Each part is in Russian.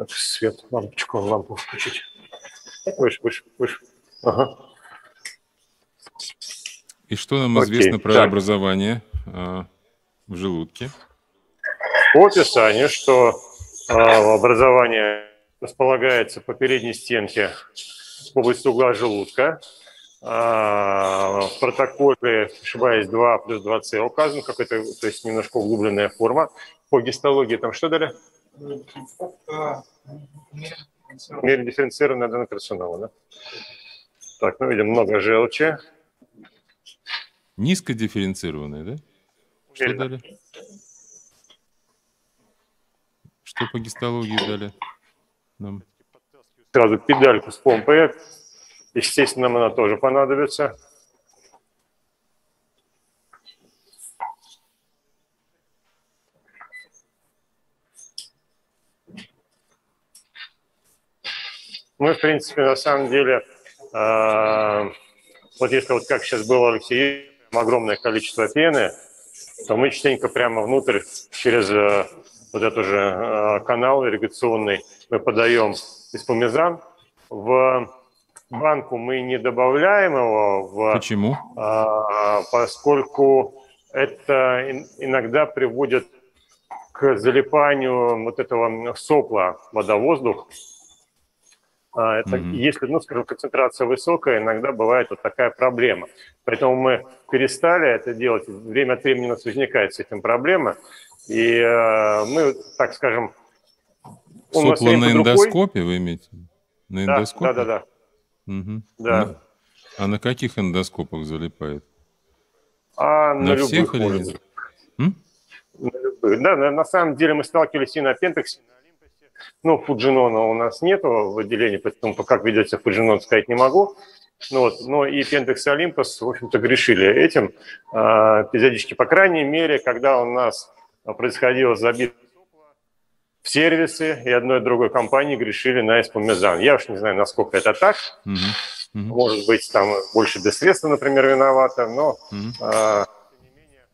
Так, свет, лампочку, лампу включить. Выше, выше, выше. Ага. И что нам Окей, известно про так. образование а, в желудке? По описанию, что а, образование располагается по передней стенке области угла желудка. А, в протоколе, ошибаюсь, 2 плюс 2c указано, какая-то, то есть немножко углубленная форма. По гистологии там что дали? Мере дифференцированная аденокарцинома, да? Так, ну, видим, много желчи. Низкодифференцированное, да? Что Верно. дали? Что по гистологии дали нам? Сразу педальку с помпой. Естественно, нам она тоже понадобится. Мы, в принципе, на самом деле, э, вот если вот как сейчас было у Алексея, огромное количество пены, то мы частенько прямо внутрь через э, вот этот же э, канал ирригационный мы подаем испомезан. В банку мы не добавляем его, в, Почему? а, поскольку это ин- иногда приводит к залипанию вот этого сопла вода-воздух. А, Это, Мгм. Если, ну, скажем, концентрация высокая, иногда бывает вот такая проблема. Поэтому мы перестали это делать. Время от времени у нас возникает с этим проблема. И э, мы, так скажем, время на эндоскопе вы имеете? На Да, эндоскопе? да, да, да. Мгм. Да. На- А на каких эндоскопах залипает? А на, На любых всех или-? На любых. Да, на, на самом деле мы сталкивались и на Пентексе, и на. Ну, Фуджинона у нас нету в отделении, поэтому как ведется Фуджинон сказать не могу. Ну, вот, но и Пентекс и Олимпос, в общем-то, грешили этим а, периодически. По крайней мере, когда у нас происходило забит в сервисы, и одной и другой компании грешили на эспомезан. Я уж не знаю, насколько это так. Мгм. Мгм. Может быть, там больше без средства, например, виновата, но Мгм. Тем не менее,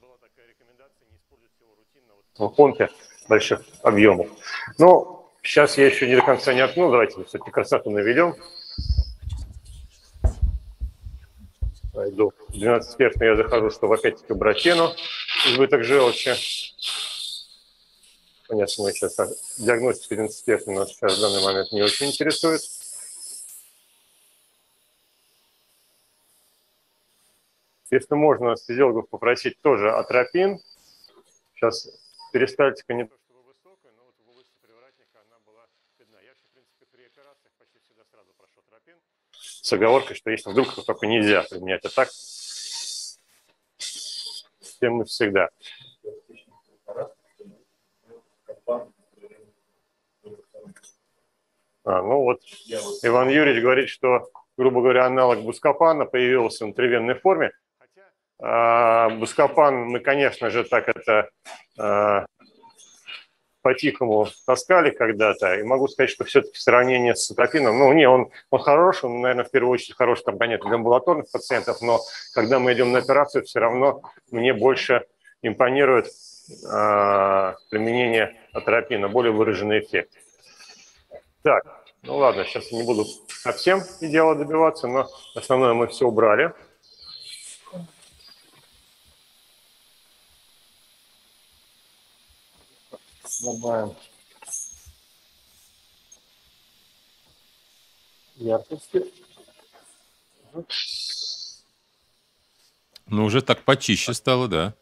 была такая рекомендация не использовать его рутинно вот в помпе больших объемов. Но сейчас я еще не до конца не откнул. Давайте все-таки красоту наведем. Пойду. 12 спиртный я захожу, чтобы опять-таки убрать пену, избыток желчи. Понятно, мы сейчас диагностика 11 спиртный нас сейчас в данный момент не очень интересует. Если можно, физиологов попросить тоже атропин. Сейчас перистальтика не то чтобы высокая, но вот в области привратника она была видна. Я вообще, в принципе, при операциях почти всегда сразу прошу атропин. С оговоркой, что если вдруг только нельзя применять, а так тем мы всегда. А, ну вот Иван Юрьевич говорит, что, грубо говоря, аналог бускопана появился в внутривенной форме. А, бускопан мы, конечно же, так это а, по-тихому таскали когда-то. И могу сказать, что все-таки в сравнении с атропином, ну, не, он, он хороший, он, наверное, в первую очередь хороший, там, понятно, для амбулаторных пациентов, но когда мы идем на операцию, все равно мне больше импонирует а, применение атропина, более выраженный эффект. Так, ну ладно, сейчас я не буду совсем идеала добиваться, но основное мы все убрали. Добавим яркости. Ну, уже так почище стало, да.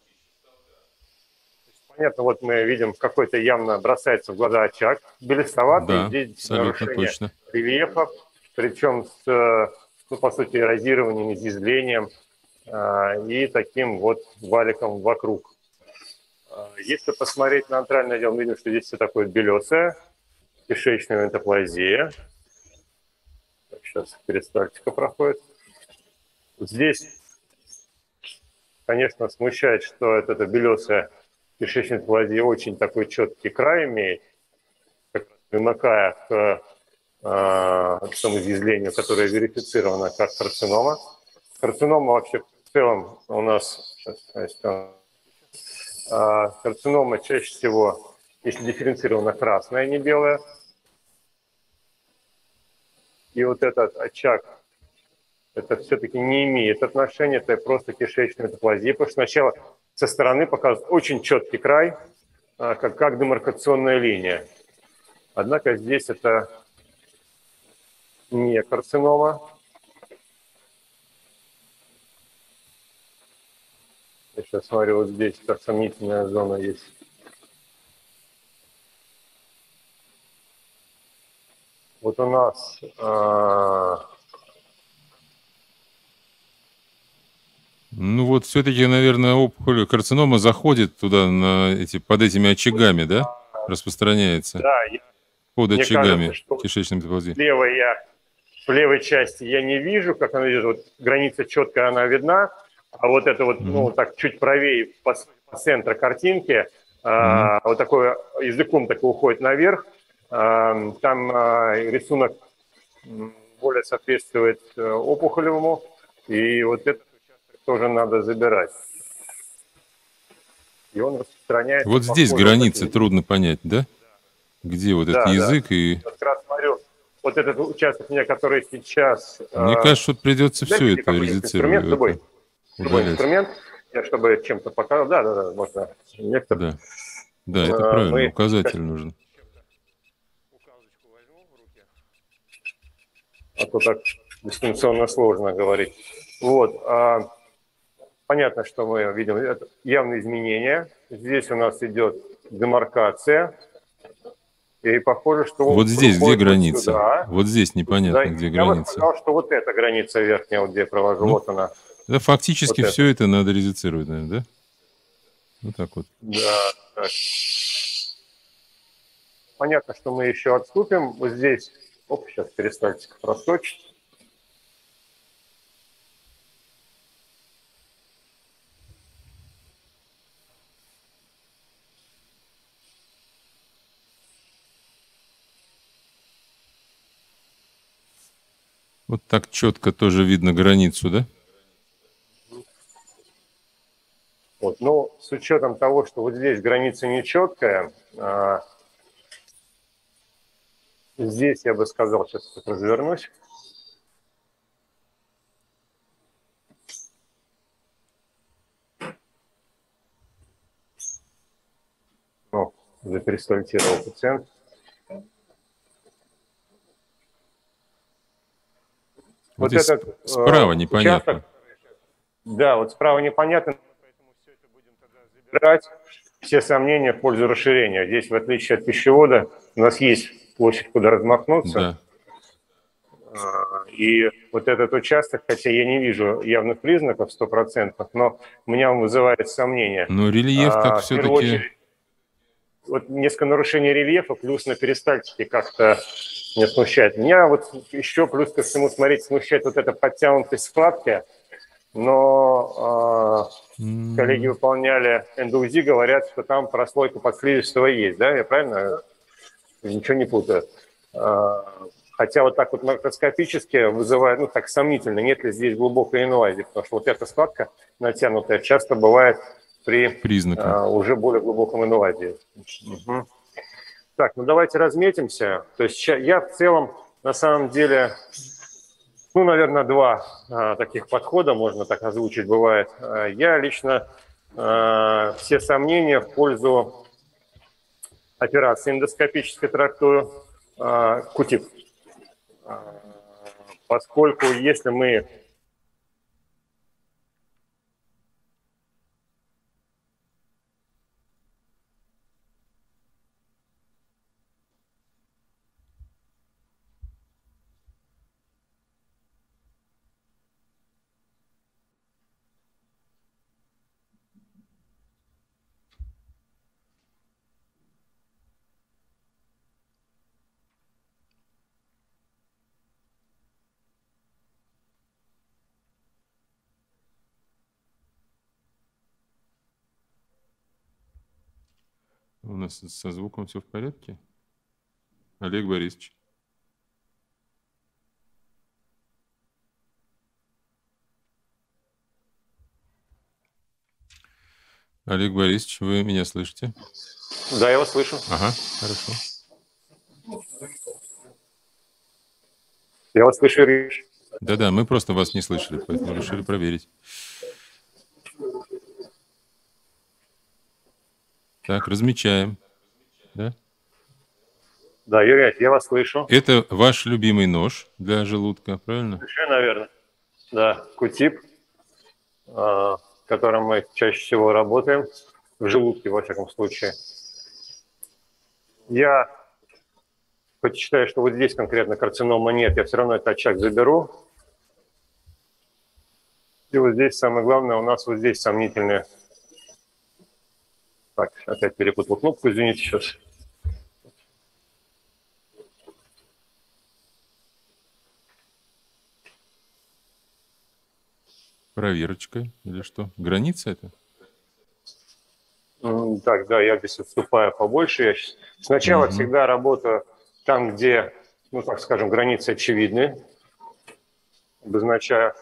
Понятно, вот мы видим, какой-то явно бросается в глаза очаг, белесоватый, Да, здесь нарушение точно. рельефа, причем с, э, ну, по сути, эрозированием, изъязвлением э, и таким вот валиком вокруг. Э, Если посмотреть на антральный отдел, мы видим, что здесь все такое белесое, кишечная энтоплазия. Сейчас перистальтика проходит. Здесь, конечно, смущает, что это, это белесая кишечная энтоплазия очень такой четкий край имеет, примыкая к э, к тому изъязвлению, которое верифицировано как карцинома. Карцинома вообще в целом у нас, сейчас, карцинома чаще всего если дифференцировано красное, а не белое. И вот этот очаг, это все-таки не имеет отношения, это просто кишечная метаплазия, потому что сначала со стороны показывает очень четкий край, а, как, как демаркационная линия. Однако здесь это не карцинома. Я сейчас смотрю, вот здесь так сомнительная зона есть. Вот у нас а, Ну вот все-таки, наверное, опухоль карцинома заходит туда на эти, под этими очагами, да? Распространяется. Да, под очагами кажется, кишечной метаплазии. Слева я, в левой части я не вижу, как она идет. Вот граница четко она видна, а вот это вот, mm-hmm. ну, так чуть правее по, по центру картинки, mm-hmm. а, вот такой языком так уходит наверх. А, там а, рисунок более соответствует э, опухолевому, и вот этот участок тоже надо забирать. И он распространяется. Вот здесь границы трудно понять, да? Где вот да, этот язык да. и... Вот как раз смотрю, вот этот участок меня, который сейчас... Мне э, кажется, что придется все это резицировать. Любой, любой инструмент, я чтобы чем-то показал, да, да, да, можно. Некто... Да. да, это а, правильно, мы... указатель нужен. А то так дистанционно сложно говорить. Вот. А, понятно, что мы видим это явные изменения. Здесь у нас идет демаркация и похоже, что... Вот здесь где граница? Сюда. Вот здесь непонятно, да, где я граница. Я бы сказал, что вот эта граница верхняя, вот где я провожу, ну, вот она. Да, фактически вот все это. это надо резицировать, наверное, да? Вот так вот. Да, так. Понятно, что мы еще отступим. Вот здесь... Оп, сейчас перистальтика проскочит. Вот так четко тоже видно границу, да? Вот. Ну, с учетом того, что вот здесь граница нечеткая, а, здесь я бы сказал, сейчас развернусь. Ну, заперистальтировал пациент. Вот, вот этот справа э, непонятно. Участок, да, вот справа непонятно, поэтому все это будем забирать. Все сомнения в пользу расширения. Здесь, в отличие от пищевода, у нас есть площадь, куда размахнуться. Да. А, и вот этот участок, хотя я не вижу явных признаков стопроцентных, но у меня он вызывает сомнения. Но рельеф так а, все-таки... Вот несколько нарушений рельефа, плюс на перистальтике как-то не смущает. Меня вот еще плюс ко всему, смотреть, смущает вот эта подтянутость складки, но э, mm. коллеги выполняли эндоузи, говорят, что там прослойка подслизистого есть, да, я правильно? Ничего не путаю. Э, хотя вот так вот макроскопически вызывает, ну так сомнительно, нет ли здесь глубокой инвазии, потому что вот эта складка натянутая часто бывает при э, уже более глубоком инвазии. Угу. Так, ну давайте разметимся. То есть я в целом, на самом деле, ну, наверное, два а, таких подхода можно так озвучить бывает. А, я лично а, все сомнения в пользу операции эндоскопической трактую а, поскольку если мы У нас со звуком все в порядке? Олег Борисович. Олег Борисович, вы меня слышите? Да, я вас слышу. Ага, хорошо. Я вас слышу, Ириш. Да-да, мы просто вас не слышали, поэтому решили проверить. Так, размечаем. Да? Да, Юрий, я вас слышу. Это ваш любимый нож для желудка, правильно? Еще, наверное. Да, кутип, а, которым мы чаще всего работаем, в желудке, во всяком случае. Я хоть считаю, что вот здесь конкретно карцинома нет, я все равно этот очаг заберу. И вот здесь самое главное, у нас вот здесь сомнительные. Так, опять перепутал кнопку, извините сейчас. Проверочка или что? Граница это? Так, да, я здесь вступаю побольше. Я сначала угу. всегда работаю там, где, ну, так скажем, границы очевидны, обозначая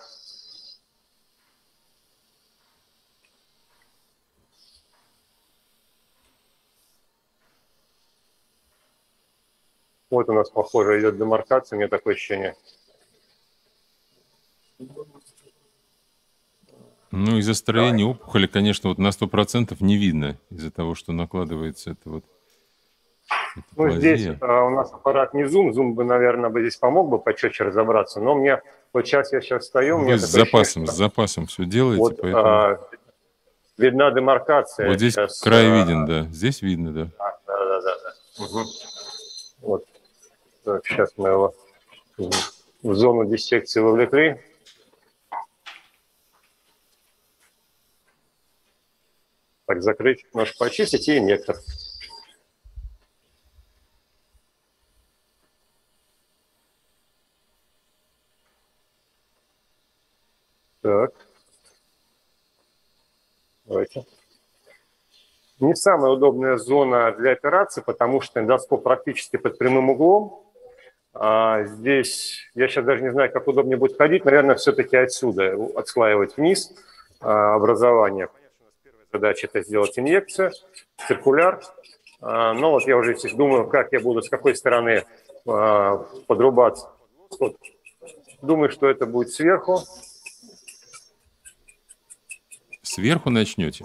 Вот у нас, похоже, идет демаркация, у меня такое ощущение. Ну, из-за строения да. опухоли, конечно, вот на 100% не видно из-за того, что накладывается это вот ну, здесь а, у нас аппарат не зум. Зум бы, наверное, бы здесь помог бы почетче разобраться. Но мне вот сейчас я сейчас стою. Вы с запасом, ощущение, с запасом все делаете, вот, поэтому... а, видна демаркация. Вот здесь сейчас, край а, виден, да. Здесь видно, да. Да, да, да. да. Угу. Вот. Так, сейчас мы его в зону диссекции вовлекли. Так, закрыть, нож почистить и инъектор. Так. Давайте. Не самая удобная зона для операции, потому что эндоскоп практически под прямым углом. А здесь я сейчас даже не знаю, как удобнее будет ходить. Наверное, все-таки отсюда отслаивать вниз а, образование. Первая задача – это сделать инъекцию, циркуляр. А, но вот я уже здесь думаю, как я буду, с какой стороны подрубаться. Вот. Думаю, что это будет сверху. Сверху начнете?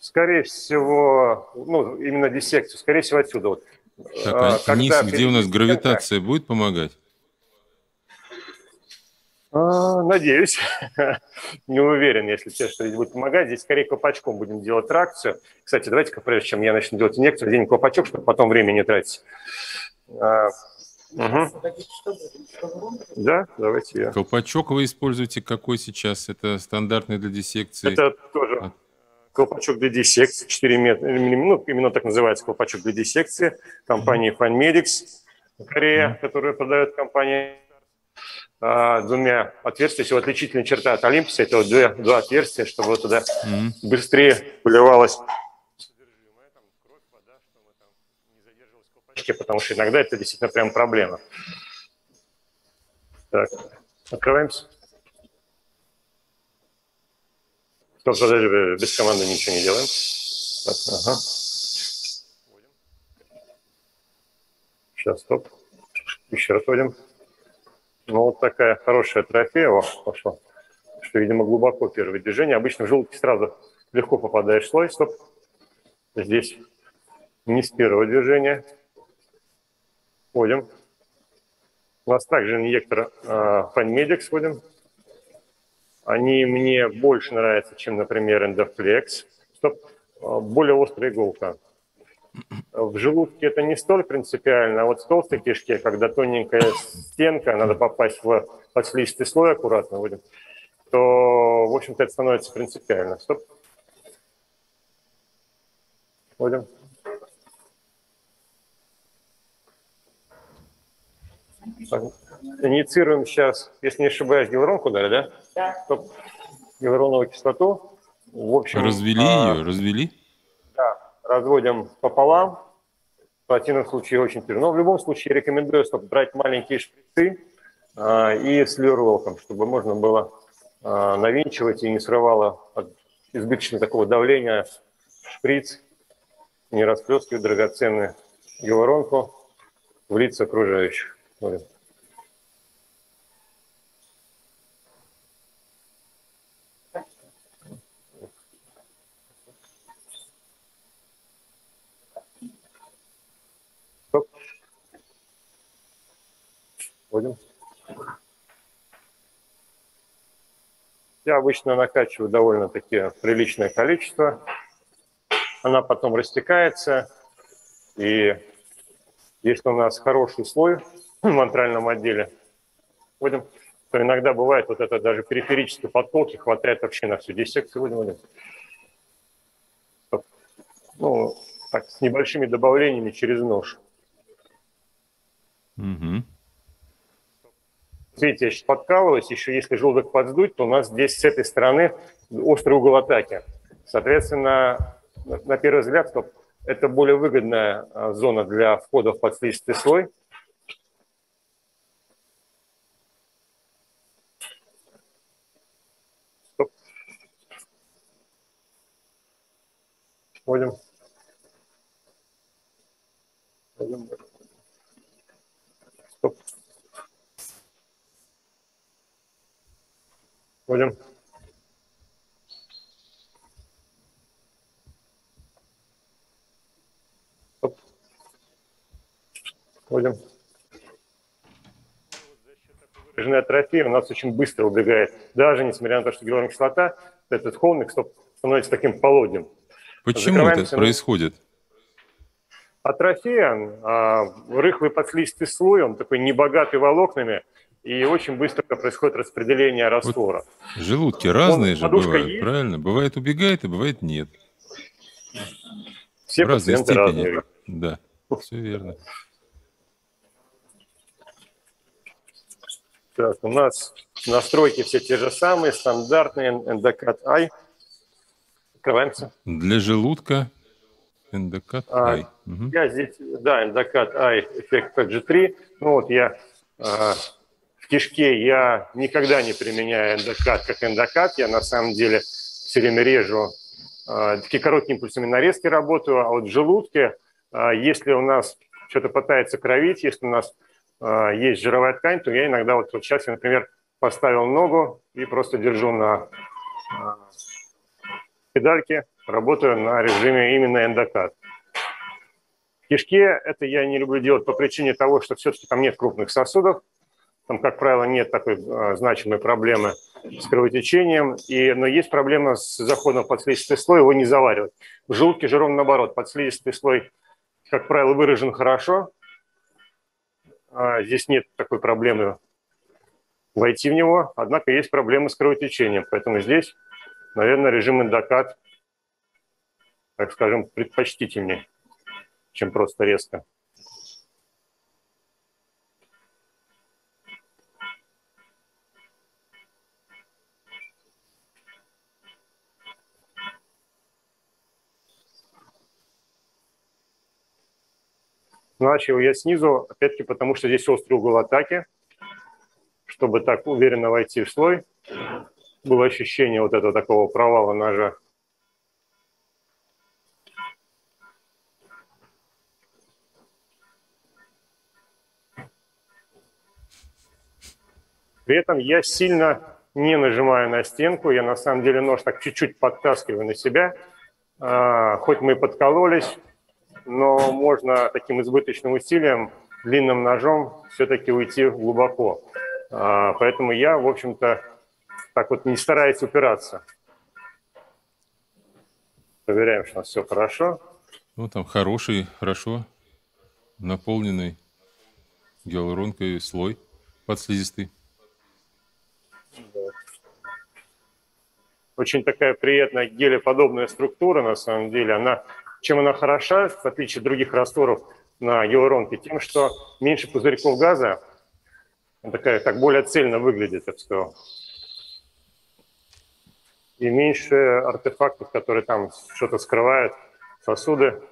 Скорее всего, ну, именно диссекцию, скорее всего, отсюда. Вот. Так, а Когда низ, где у нас гравитация, будет помогать? А, надеюсь. Не уверен, если честно, что будет помогать. Здесь скорее колпачком будем делать тракцию. Кстати, давайте-ка, прежде чем я начну делать инъекцию, оденем колпачок, чтобы потом время не тратить. А, угу. Да, давайте я. Колпачок вы используете какой сейчас? Это стандартный для диссекции? Это а. Колпачок для диссекции, 4 метра, ну, именно так называется колпачок для диссекции, компании FineMedics, Корея, которая продает компания а, двумя отверстиями. Всего отличительная черта от Олимпуса – это вот две, два отверстия, чтобы вот туда mm-hmm. быстрее поливалось потому что иногда это действительно прям проблема. Так, открываемся. Подожди, без команды ничего не делаем. Так, ага. Сейчас, стоп. Еще раз вводим. Ну, вот такая хорошая трофея о, пошла. Что, видимо, глубоко первое движение. Обычно в желудке сразу легко попадаешь в слой. Стоп. Здесь не с первого движения. Вводим. У нас также инъектор э, Fanmedic сводим. Они мне больше нравятся, чем, например, Endoflex. Стоп. А, более острая иголка. В желудке это не столь принципиально, а вот в толстой кишке, когда тоненькая стенка, надо попасть в подслизистый слой аккуратно, вводим, то, в общем-то, это становится принципиально. Стоп. Вводим. Инициируем сейчас, если не ошибаюсь, гиалуронку дали, да? Да. Стоп. Гиалуроновую кислоту. В общем, развели а, ее, развели? Да, разводим пополам. В противном случае очень тяжело. Но в любом случае рекомендую чтобы брать маленькие шприцы а, и с люрвелком, чтобы можно было а, навинчивать и не срывало от избыточного такого давления шприц. не расплескивать драгоценную гиалуронку в лица окружающих. Вводим. Я обычно накачиваю довольно-таки приличное количество. Она потом растекается. И если у нас хороший слой в мантральном отделе, вводим, то иногда бывает вот это даже периферической подколки хватает вообще на всю 10 секций. Вводим, вводим. Ну, так, с небольшими добавлениями через нож. Угу. Видите, я сейчас подкалываюсь, еще если желудок подсдуть, то у нас здесь с этой стороны острый угол атаки. Соответственно, на первый взгляд, это более выгодная а, зона для входа в подслизистый слой. Стоп. Входим. Входим. Входим. Выраженная атрофия у нас очень быстро убегает. Даже несмотря на то, что гиалуроновая кислота, этот холмик становится таким полуднем. Почему это происходит? Атрофия, а, рыхлый подслизистый слой, он такой небогатый волокнами, и очень быстро происходит распределение раствора. Вот желудки разные он, же бывают, есть. правильно? Бывает убегает, и бывает нет. Все В разной степени. разные. Да, все верно. Так, у нас настройки все те же самые, стандартные, эндокат I. Открываемся. Для желудка эндокат I. А, угу. Я здесь, да, эндокат I, эффект PG3. Ну вот я а, кишке, я никогда не применяю эндокат как эндокат. Я на самом деле все время режу а, такие короткими импульсами нарезки работаю, а вот в желудке, а, если у нас что-то пытается кровить, если у нас а, есть жировая ткань, то я иногда, вот, вот сейчас я, например, поставил ногу и просто держу на педальке, работаю на режиме именно эндокат. В кишке это я не люблю делать по причине того, что все-таки там нет крупных сосудов, там, как правило, нет такой а, значимой проблемы с кровотечением, и, но есть проблема с заходом в подслизистый слой, его не заваривать. В желудке же ровно наоборот, подслизистый слой, как правило, выражен хорошо, а, здесь нет такой проблемы войти в него, однако есть проблемы с кровотечением, поэтому здесь, наверное, режим эндокат, так скажем, предпочтительнее, чем просто резко. Начал я снизу, опять-таки потому, что здесь острый угол атаки. Чтобы так уверенно войти в слой, было ощущение вот этого такого провала ножа. При этом я сильно не нажимаю на стенку, я на самом деле нож так чуть-чуть подтаскиваю на себя. А, хоть мы и подкололись, но можно таким избыточным усилием, длинным ножом все-таки уйти глубоко. А, поэтому я, в общем-то, так вот не стараюсь упираться. Проверяем, что у нас все хорошо. Ну, там хороший, хорошо наполненный гиалуронкой слой подслизистый. Очень такая приятная гелеподобная структура, на самом деле. Она чем она хороша, в отличие от других растворов на гиалуронке? Тем, что меньше пузырьков газа, такая, так более цельно выглядит, бы сказал. И меньше артефактов, которые там что-то скрывают, сосуды.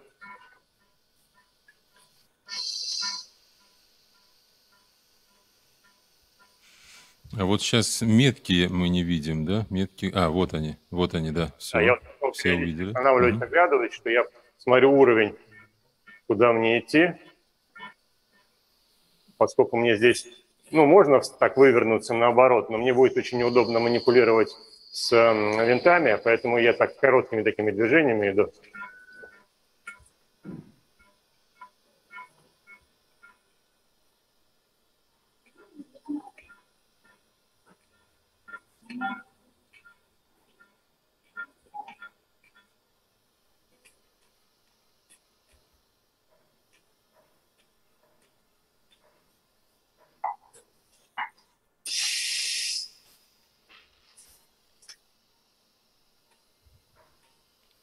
А вот сейчас метки мы не видим, да? Метки. А, вот они, вот они, да. Все, а я все увидели. Останавливать, угу. оглядывать, что я смотрю уровень, куда мне идти, поскольку мне здесь, ну, можно так вывернуться наоборот, но мне будет очень неудобно манипулировать с винтами, поэтому я так короткими такими движениями иду.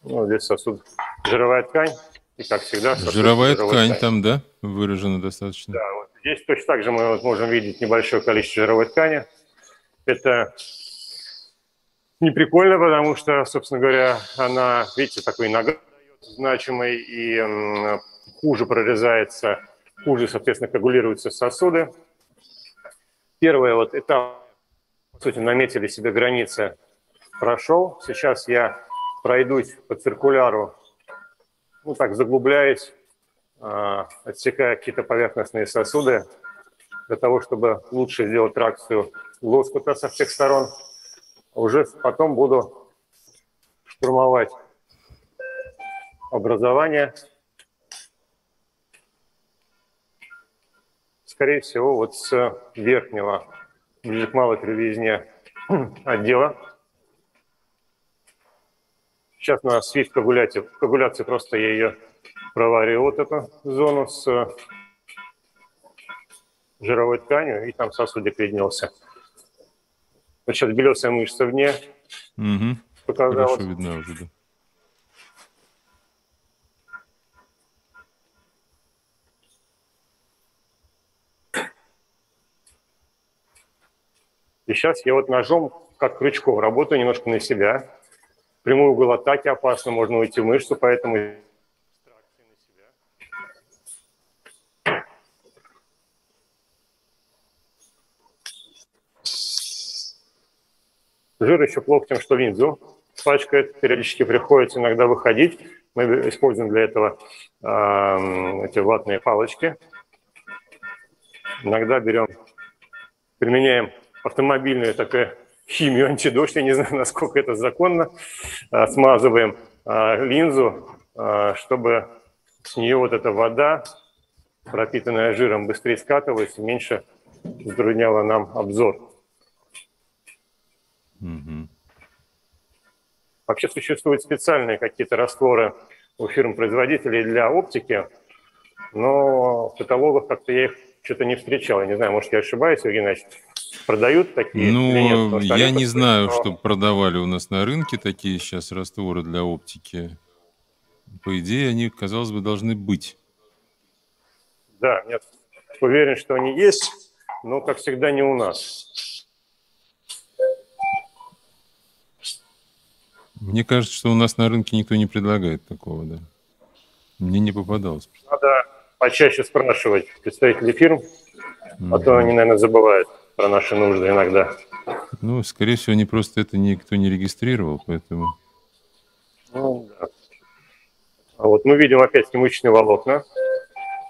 Ну, здесь сосуд жировая ткань. И как всегда... Жировая ткань ткань там, да, выражена достаточно? Да, вот здесь точно так же мы вот можем видеть небольшое количество жировой ткани. Это не прикольно, потому что, собственно говоря, она, видите, такой наград значимый и хуже прорезается, хуже, соответственно, коагулируются сосуды. Первый вот этап, по сути, наметили себе границы, прошел. Сейчас я пройдусь по циркуляру, ну так, заглубляясь, а, отсекая какие-то поверхностные сосуды, для того, чтобы лучше сделать тракцию лоскута со всех сторон. Уже потом буду штурмовать образование. Скорее всего, вот с верхнего, ближе к малой кривизне отдела. Сейчас на свифт коагуляции, коагуляции просто я ее провариваю вот эту зону с жировой тканью, и там сосудик виднелся. Вот сейчас белесая мышца вне угу. показалась. Хорошо видно уже, да. И сейчас я вот ножом, как крючком, работаю немножко на себя прямой угол атаки опасно, можно уйти в мышцу, поэтому Жир еще плохо тем, что линзу пачкает, периодически приходится иногда выходить. Мы используем для этого э, эти ватные палочки. Иногда берем, применяем автомобильную такую химию антидождь, я не знаю, насколько это законно, а, смазываем а, линзу, а, чтобы с нее вот эта вода, пропитанная жиром, быстрее скатывалась и меньше затрудняла нам обзор. Угу. Вообще существуют специальные какие-то растворы у фирм-производителей для оптики, но в каталогах как-то я их что-то не встречал. Я не знаю, может, я ошибаюсь, Евгений Иванович продают такие? Ну, нет, я не знаю, что продавали у нас на рынке такие сейчас растворы для оптики. По идее, они, казалось бы, должны быть. Да, нет, уверен, что они есть, но, как всегда, не у нас. Мне кажется, что у нас на рынке никто не предлагает такого, да. Мне не попадалось. Надо почаще спрашивать представителей фирм, mm-hmm. а то они, наверное, забывают про наши нужды иногда. Ну, скорее всего, они просто это никто не регистрировал, поэтому... Ну, да. А вот мы видим опять мышечные волокна.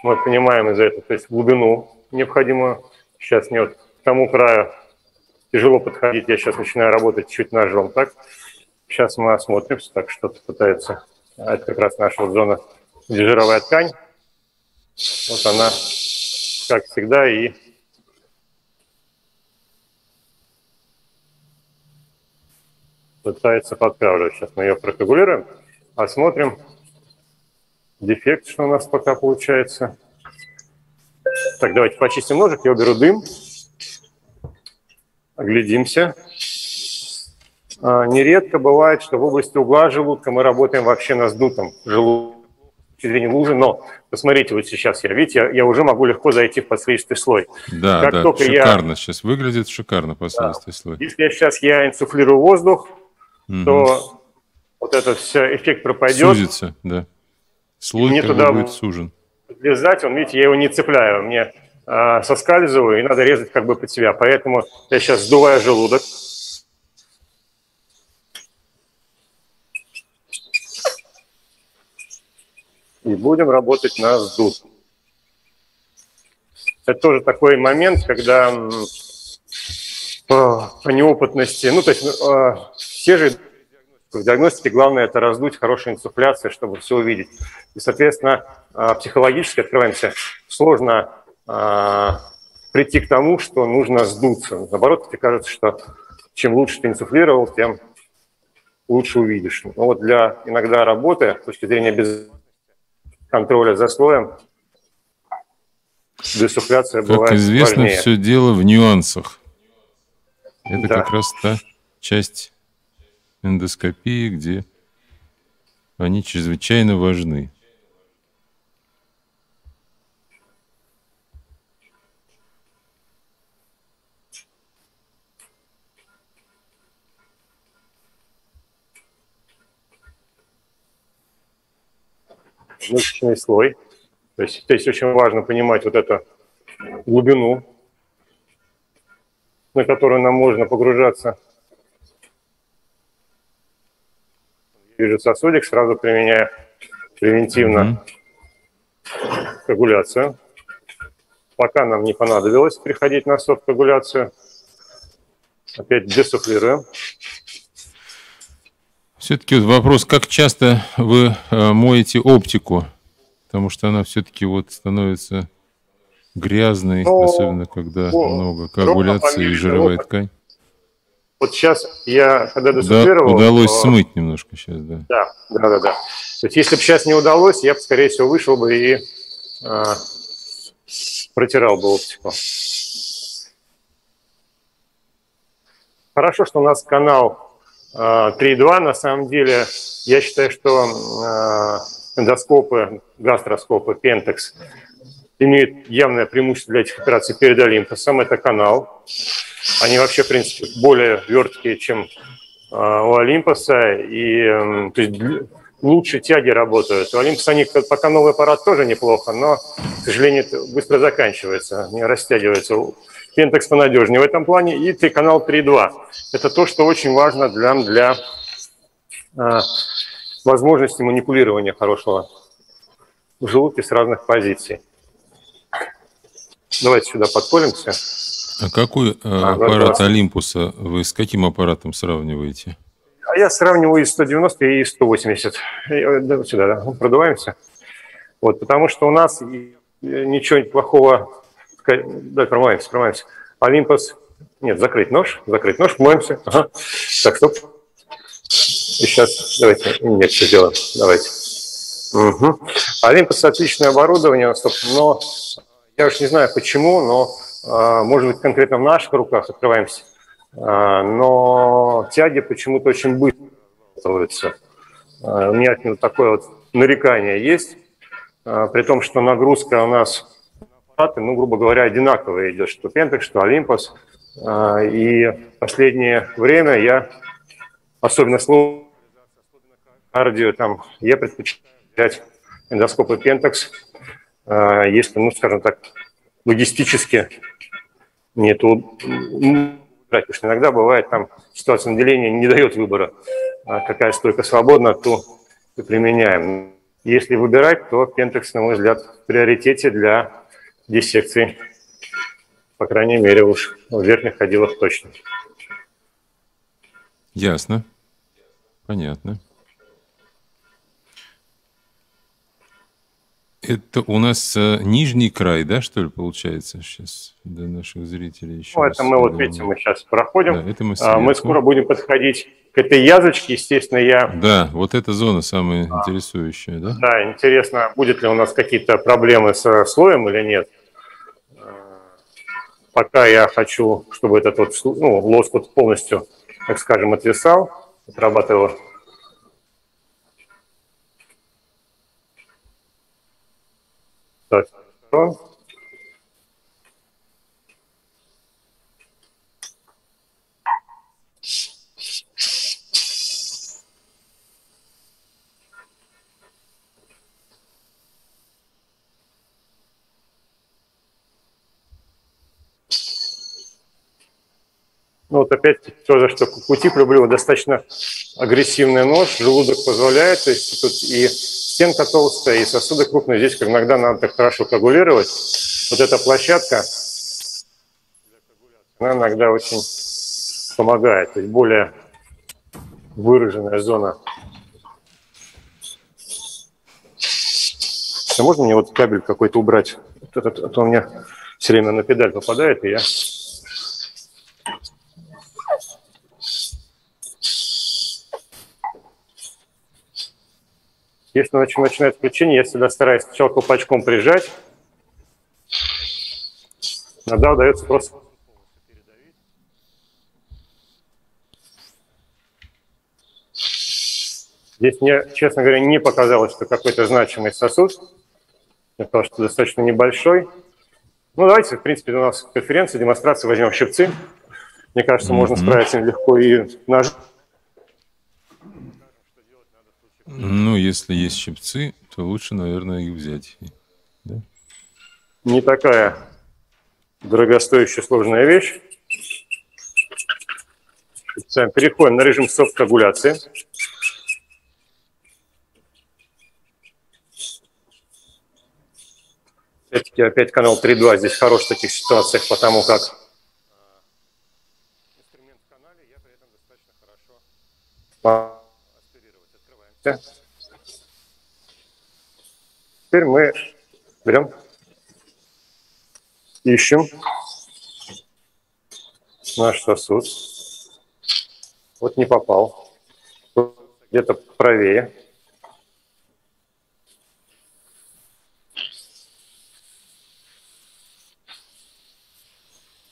Мы понимаем из-за этого, то есть глубину необходимо. Сейчас мне вот к тому краю тяжело подходить. Я сейчас начинаю работать чуть ножом, так? Сейчас мы осмотримся, так что-то пытается. А это как раз наша вот зона, где жировая ткань. Вот она, как всегда, и пытается подкравливать. Сейчас мы ее прокагулируем, посмотрим дефект, что у нас пока получается. Так, давайте почистим ножик, я уберу дым. Оглядимся. А, нередко бывает, что в области угла желудка мы работаем вообще на сдутом желудке зрения лужи, но посмотрите, вот сейчас я, видите, я, я уже могу легко зайти в подследственный слой. Да, как да, только шикарно я... сейчас выглядит, шикарно подследственный да. слой. Если я сейчас я инсуфлирую воздух, угу. то вот этот все эффект пропадет. Сузится, да. Слой мне туда будет сужен. Лезать, он, видите, я его не цепляю, мне а, соскальзываю, и надо резать как бы под себя. Поэтому я сейчас сдуваю желудок. и будем работать на сдут. Это тоже такой момент, когда по, по неопытности, ну, то есть э, все же в диагностике главное это раздуть хорошую инсуфляцию, чтобы все увидеть. И, соответственно, э, психологически открываемся. Сложно э, прийти к тому, что нужно сдуться. Наоборот, тебе кажется, что чем лучше ты инсуфлировал, тем лучше увидишь. Но вот для иногда работы, с точки зрения без контроля за слоем, десуфляция как бывает известно, важнее. все дело в нюансах. Это да. как раз та часть эндоскопии, где они чрезвычайно важны. мышечный слой. То есть здесь очень важно понимать вот эту глубину, на которую нам можно погружаться. Вижу сосудик, сразу применяю превентивно mm-hmm. коагуляцию. Пока нам не понадобилось переходить на софт-коагуляцию. Опять десуфлируем. Все-таки вот вопрос, как часто вы э, моете оптику? Потому что она все-таки вот становится грязной, ну, особенно когда ну, много коагуляции и жировая ткань. Вот сейчас я, когда досуфлировал... Да, удалось то... смыть немножко сейчас, да. Да, да, да, да. То есть если бы сейчас не удалось, я бы, скорее всего, вышел бы и э, протирал бы оптику. Хорошо, что у нас канал 3.2. На самом деле, я считаю, что э, эндоскопы, гастроскопы, Pentax имеют явное преимущество для этих операций перед Олимпосом. Это канал. Они вообще, в принципе, более верткие, чем э, у Олимпоса. И то есть, лучше тяги работают. У Олимпоса они пока новый аппарат тоже неплохо, но, к сожалению, быстро заканчивается, не растягивается. Pentax понадежнее в этом плане. И канал 3.2. Это то, что очень важно для, для э, возможности манипулирования хорошего в желудке с разных позиций. Давайте сюда подколемся. А какой э, а, аппарат Олимпуса вы с каким аппаратом сравниваете? А я сравниваю и 190, и 180. И, сюда, да, продуваемся. Вот, потому что у нас ничего плохого да, промываемся, промываемся. Олимпос, нет, закрыть нож, закрыть нож, моемся. Ага. Так, стоп. И сейчас, давайте, нет, все сделаем, давайте. Угу. Олимпос отличное оборудование, стоп, но я уж не знаю почему, но может быть конкретно в наших руках открываемся, а, но тяги почему-то очень быстро становятся. А, у меня такое вот нарекание есть, при том, что нагрузка у нас ну, грубо говоря, одинаково идет, что Pentax, что. А, и последнее время я, особенно слово кардио, там, я предпочитаю взять эндоскопы а, если, ну, скажем так, логистически нету потому что иногда бывает там ситуация наделения не дает выбора, а какая стойка свободна, то и применяем. Если выбирать, то Pentax, на мой взгляд, в приоритете для диссекций, по крайней мере, уж в верхних ходилах точно. Ясно. Понятно. Это у нас э, нижний край, да, что ли, получается сейчас для наших зрителей? Еще ну, это мы вот видите, мы сейчас проходим. Да, это мы, а, мы скоро будем подходить к этой язочке, естественно, я... Да, вот эта зона самая а, интересующая, да? Да, интересно, будет ли у нас какие-то проблемы со слоем или нет. Пока я хочу, чтобы этот вот, ну, лоскут полностью, так скажем, отвисал, отрабатывал Ну вот опять тоже, что кутик люблю, достаточно агрессивный нож, желудок позволяет, то есть тут и стенка толстая, и сосуды крупные, здесь иногда надо так хорошо коагулировать. Вот эта площадка, она иногда очень помогает, то есть более выраженная зона. А можно мне вот кабель какой-то убрать? А то у меня все время на педаль попадает, и я Если начинает включение, я всегда стараюсь сначала колпачком прижать. Иногда удается просто Здесь мне, честно говоря, не показалось, что какой-то значимый сосуд. Казалось, что достаточно небольшой. Ну, давайте, в принципе, у нас конференция, демонстрация, возьмем щипцы. Мне кажется, mm-hmm. можно справиться легко и нож. Ну, если есть щипцы, то лучше, наверное, их взять. Да? Не такая дорогостоящая сложная вещь. Переходим на режим софт-коагуляции. Опять-таки, опять канал 3.2 здесь хорош в таких ситуациях, потому как инструмент в канале я при этом достаточно хорошо. Теперь мы берем, ищем наш сосуд. Вот не попал. Где-то правее.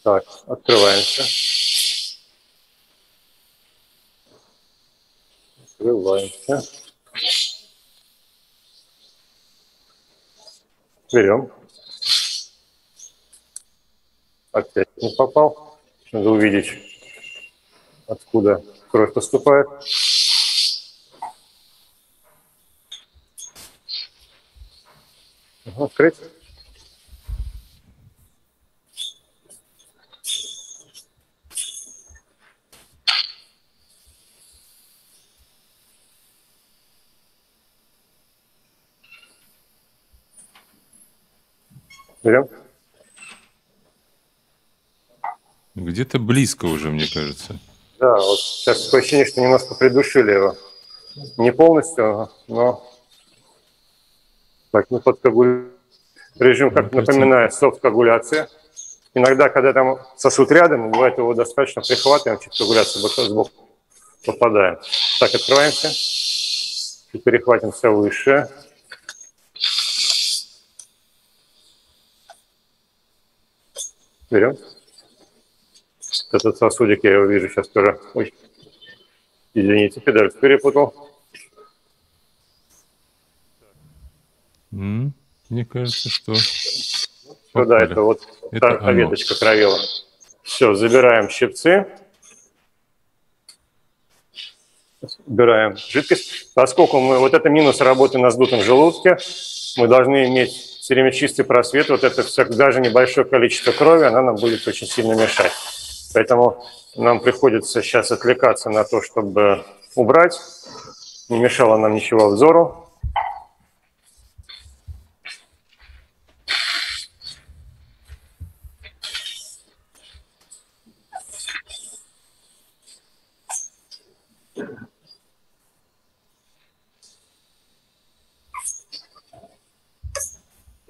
Так, открываемся. Открываемся. Берем. Опять не попал. Надо увидеть, откуда кровь поступает. Открыть. Берем. Где-то близко уже, мне кажется. Да, вот сейчас такое ощущение, что немножко придушили его. Не полностью, но так, ну под коагуляцию. Режим, как напоминает, софт-коагуляция. Иногда, когда там сосуд рядом, бывает его достаточно прихватываем, чуть коагуляцию сбоку попадаем. Так, открываемся. И перехватим все выше. Берем. Этот сосудик, я его вижу сейчас тоже. Ой, извините, педаль перепутал. Mm, мне кажется, что... Ну да, это вот это та, веточка кровела. Все, забираем щипцы. Убираем жидкость. Поскольку мы, вот это минус работы на сдутом желудке, мы должны иметь все время чистый просвет, вот это все, даже небольшое количество крови, она нам будет очень сильно мешать. Поэтому нам приходится сейчас отвлекаться на то, чтобы убрать, не мешало нам ничего взору.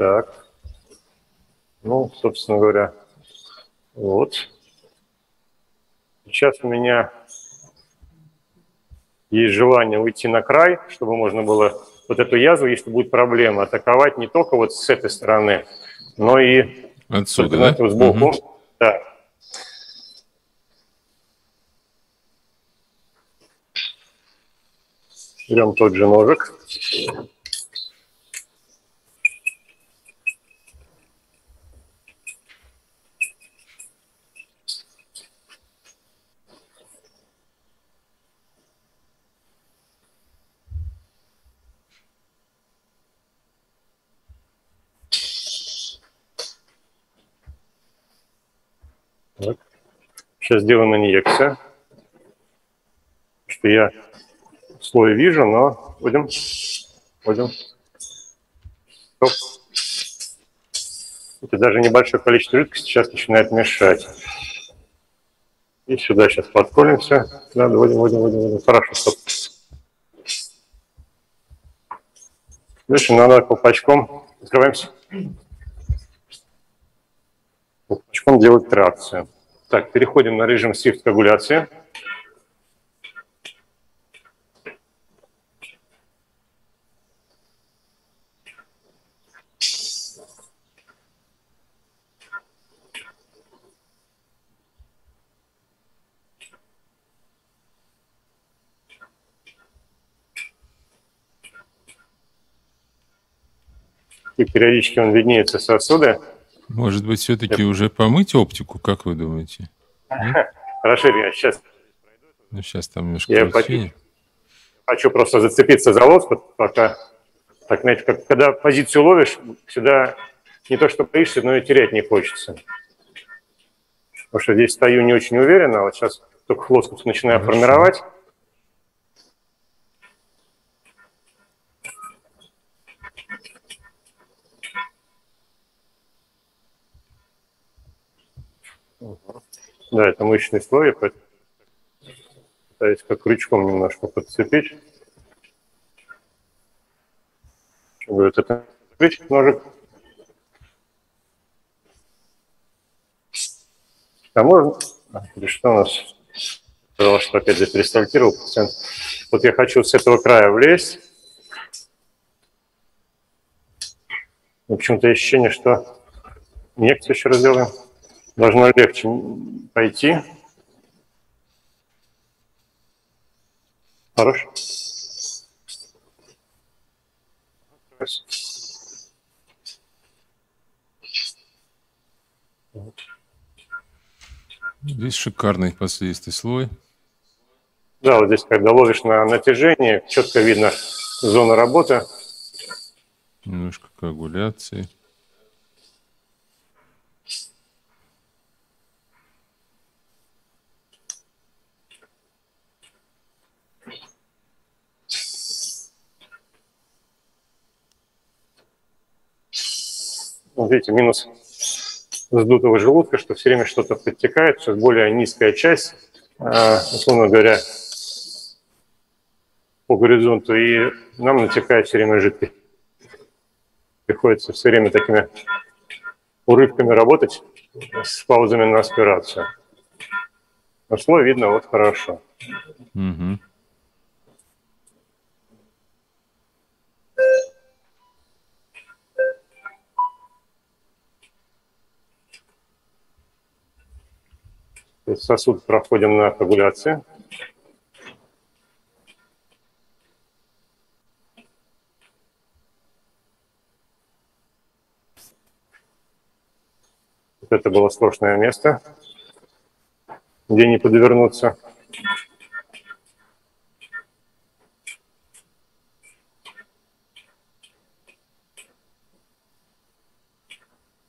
Так. Ну, собственно говоря, вот. Сейчас у меня есть желание уйти на край, чтобы можно было вот эту язву, если будет проблема, атаковать не только вот с этой стороны, но и отсюда, да? сбоку. Угу. Да. Берем тот же ножик. Сейчас сделаем инъекцию. Что я слой вижу, но будем, будем. Стоп. Это даже небольшое количество жидкости сейчас начинает мешать. И сюда сейчас подколемся. Да, вводим, вводим, вводим, вводим. Хорошо, стоп. Дальше надо колпачком. Открываемся. Колпачком делать тракцию. Так, переходим на режим shift коагуляции. и периодически он виднеется сосуды. Может быть, все-таки уже помыть оптику, как вы думаете? Хорошо, я сейчас... Ну, сейчас там немножко я хочу, хочу просто зацепиться за лоскут, пока... Так, знаете, как, когда позицию ловишь, всегда не то, что боишься, но и терять не хочется. Потому что здесь стою не очень уверенно, а вот сейчас только лоскут начинаю Хорошо. формировать. Да, это мышечный слой, поэтому пытаюсь как крючком немножко подцепить. Вот это закрыть ножик. А можно? Или что у нас? Сказал, что опять же перестальтировал пациент. Вот я хочу с этого края влезть. Почему-то ощущение, что инъекцию еще раз делаем должно легче пойти. Хорошо. Здесь шикарный послеистый слой. Да, вот здесь, когда ловишь на натяжение, четко видно зона работы. Немножко коагуляции. Вот видите, минус сдутого желудка, что все время что-то подтекает, сейчас более низкая часть, а, условно говоря, по горизонту, и нам натекает все время жидкость. Приходится все время такими урывками работать с паузами на аспирацию. Но слой видно вот хорошо. Угу. Сосуд проходим на коагуляцию. это было сложное место, где не подвернуться.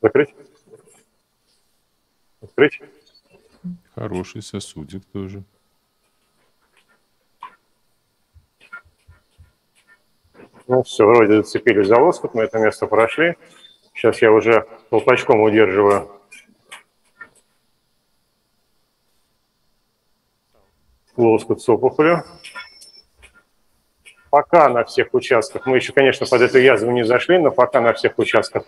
Закрыть? Открыть? Хороший сосудик тоже. Ну все, вроде зацепили за лоскут, мы это место прошли. Сейчас я уже колпачком удерживаю лоскут с опухолью. Пока на всех участках, мы еще, конечно, под эту язву не зашли, но пока на всех участках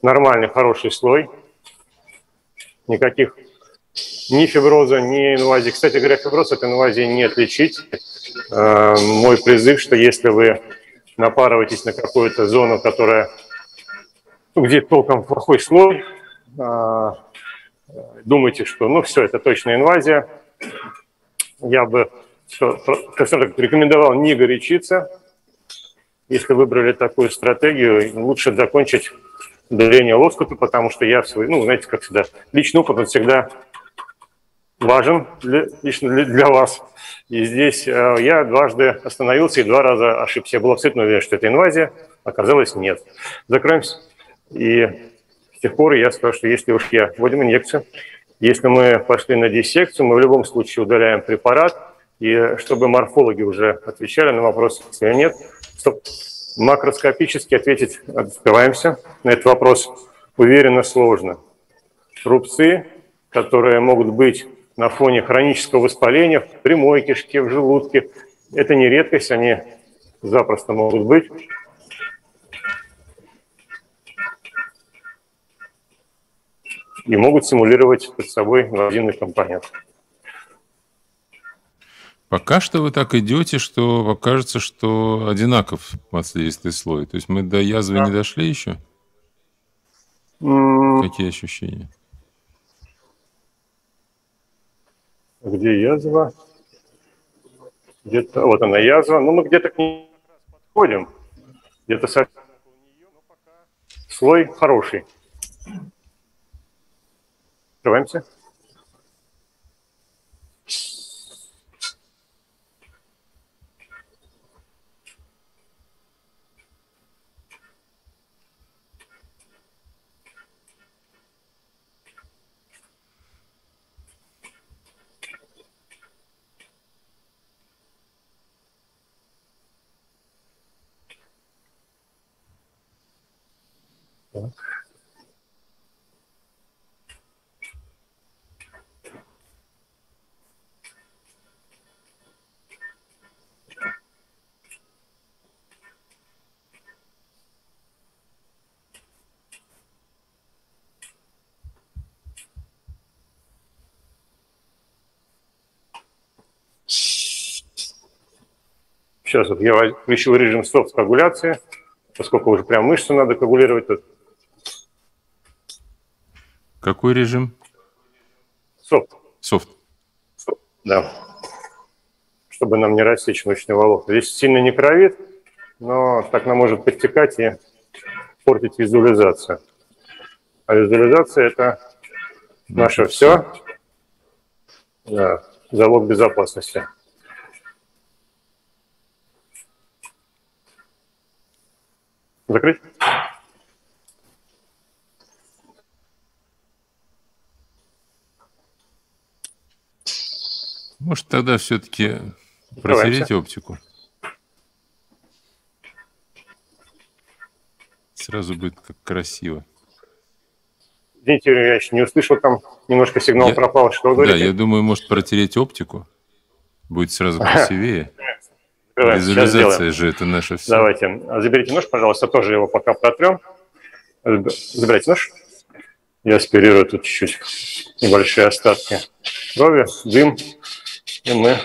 нормальный, хороший слой. Никаких ни фиброза, ни инвазии. Кстати говоря, фиброз от инвазии не отличить. Э, мой призыв, что если вы напарываетесь на какую-то зону, которая, ну, где толком плохой слой, э, думаете, что ну все, это точно инвазия, я бы что, как рекомендовал не горячиться. Если выбрали такую стратегию, лучше закончить давление лоскута, потому что я свой, ну, знаете, как всегда, личный опыт, он всегда важен для, лично для, вас. И здесь э, я дважды остановился и два раза ошибся. Я был абсолютно уверен, что это инвазия, оказалось нет. Закроемся. И с тех пор я сказал, что если уж я вводим инъекцию, Если мы пошли на диссекцию, мы в любом случае удаляем препарат, и чтобы морфологи уже отвечали на вопрос, если нет, чтобы макроскопически ответить, открываемся на этот вопрос, уверенно сложно. Рубцы, которые могут быть на фоне хронического воспаления в прямой кишке, в желудке, это не редкость, они запросто могут быть. и могут симулировать под собой инвазивный компонент. Пока что вы так идете, что покажется, что одинаков подследственный слой. То есть мы до язвы да. не дошли еще? Mm. Какие ощущения? Где язва? Где-то, вот она язва. Ну, мы где-то к ней подходим. Где-то совсем слой хороший. Открываемся. Так. Сейчас вот я включил режим софт-коагуляции, поскольку уже прям мышцу надо коагулировать. Какой режим? Софт. Софт. Да. Чтобы нам не рассечь мышечные волокна. Здесь сильно не кровит, но так нам может подтекать и портить визуализацию. А визуализация – это наше все. Да, залог безопасности. Закрыть? Может, тогда все-таки протереть оптику? Сразу будет как красиво. Извините, я еще не услышал, там немножко сигнал я, пропал. Что вы говорите? Да, я думаю, может протереть оптику. Будет сразу красивее. Визуализация же это наше все. Давайте. Заберите нож, пожалуйста, тоже его пока протрем. Забирайте нож. Я аспирирую тут чуть-чуть небольшие остатки крови, дым. И мы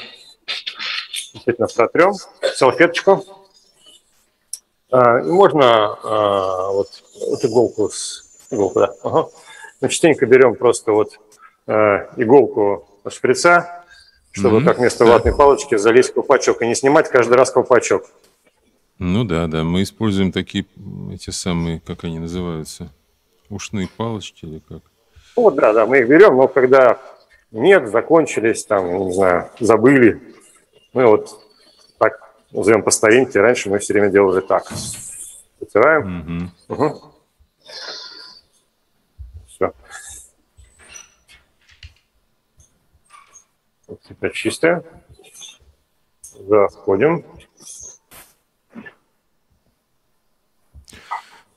действительно протрем салфеточку. А, и можно а, вот, вот иголку с иголку, да. Ага. Мы частенько берем просто вот а, иголку шприца чтобы mm-hmm. как вместо ватной палочки залезть в колпачок и не снимать каждый раз колпачок. Ну да, да, мы используем такие, эти самые, как они называются, ушные палочки или как? Ну да, да, мы их берем, но когда нет, закончились, там, не знаю, забыли, мы вот так назовем по старинке, раньше мы все время делали так. Вытираем. Mm-hmm. Угу. Все. Теперь чистая. Заходим.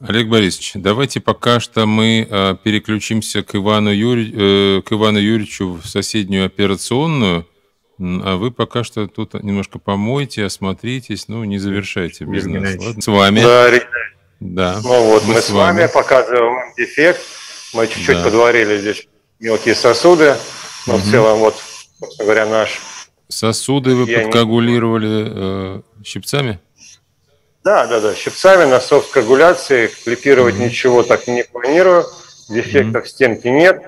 Олег Борисович, давайте пока что мы э, переключимся к Ивану, Юри... э, к Ивану Юрьевичу в соседнюю операционную, а вы пока что тут немножко помойте, осмотритесь, ну, не завершайте без Евгений нас. Ладно? С вами. Да, да. Ну вот, мы, мы с вами, вами показываем дефект. Мы чуть-чуть да. подварили здесь мелкие сосуды, но угу. в целом вот собственно говоря, наш... Сосуды вы Я подкоагулировали не... э, щипцами? Да, да, да, щипцами на софт-коагуляции. Клипировать mm-hmm. ничего так не планирую. Дефектов mm-hmm. стенки нет.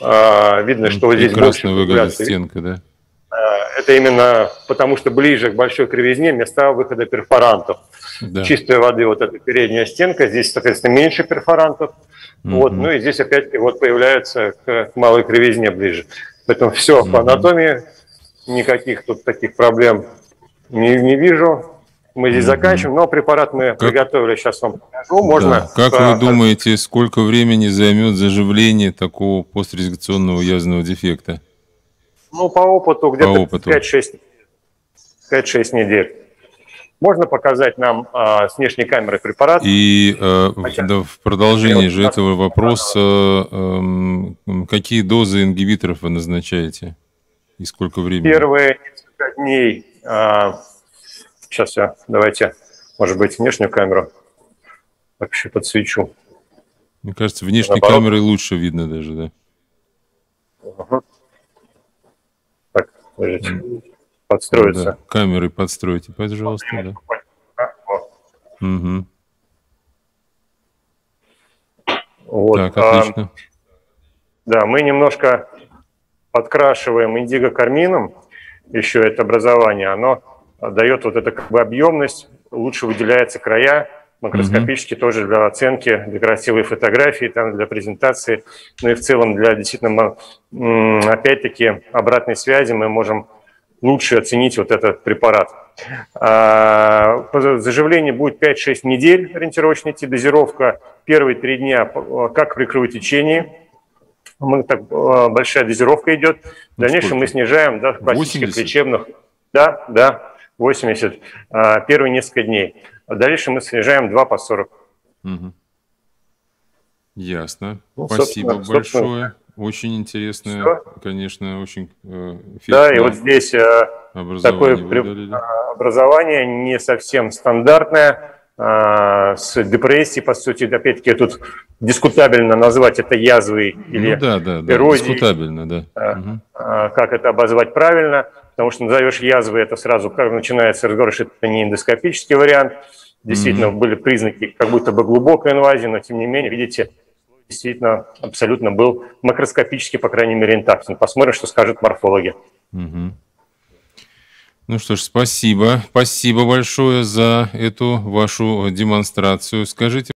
А, видно, mm-hmm. что вот здесь больше выглядит стенка, да? А, это именно потому, что ближе к большой кривизне места выхода перфорантов. Да. Чистой воды вот эта передняя стенка, здесь, соответственно, меньше перфорантов. Mm-hmm. Вот, ну и здесь опять-таки вот появляется к малой кривизне ближе. Поэтому все, по анатомии никаких тут таких проблем не, не вижу. Мы здесь заканчиваем, но препарат мы как... приготовили, сейчас вам покажу. Можно. Да. Как по... вы думаете, сколько времени займет заживление такого пострезекционного язвенного дефекта? Ну, по опыту где-то 5-6 недель. Можно показать нам а, с внешней камеры препарат? И а, да, в продолжении же этого вопроса, а, какие дозы ингибиторов вы назначаете и сколько времени? Первые несколько дней а, Сейчас я, давайте, может быть, внешнюю камеру вообще подсвечу. Мне кажется, внешней Наоборот. камерой лучше видно даже, да? Угу. Так, подождите. Подстроиться. Да, камерой подстройте, пожалуйста, да. Угу. Вот, так, отлично. А, да, мы немножко подкрашиваем индиго кармином еще это образование. Оно дает вот эту как бы объемность, лучше выделяются края, макроскопически mm-hmm. тоже для оценки, для красивой фотографии, там, для презентации, ну и в целом для действительно, опять-таки, обратной связи мы можем лучше оценить вот этот препарат. А, заживление будет 5-6 недель, ориентировочно идти, дозировка первые три дня, как при кровотечении, мы, так, большая дозировка идет. В дальнейшем мы снижаем до классических 80? лечебных. Да, да, 80 а, первые несколько дней. А дальше мы снижаем 2 по 40. Угу. Ясно. Ну, Спасибо собственно, большое. Собственно, очень интересное, Все? конечно, очень э, Да, и вот здесь э, такое образование не совсем стандартное, э, с депрессией, по сути, опять-таки тут дискутабельно назвать это язвой или ну, да, да, да, эрозией. Дискутабельно, да. Угу. Как это обозвать правильно – потому что назовешь язвы, это сразу как начинается разговор, что это не эндоскопический вариант. Действительно, mm-hmm. были признаки как будто бы глубокой инвазии, но тем не менее, видите, действительно абсолютно был макроскопический, по крайней мере, интактен. Посмотрим, что скажут морфологи. Mm-hmm. Ну что ж, спасибо. Спасибо большое за эту вашу демонстрацию. Скажите,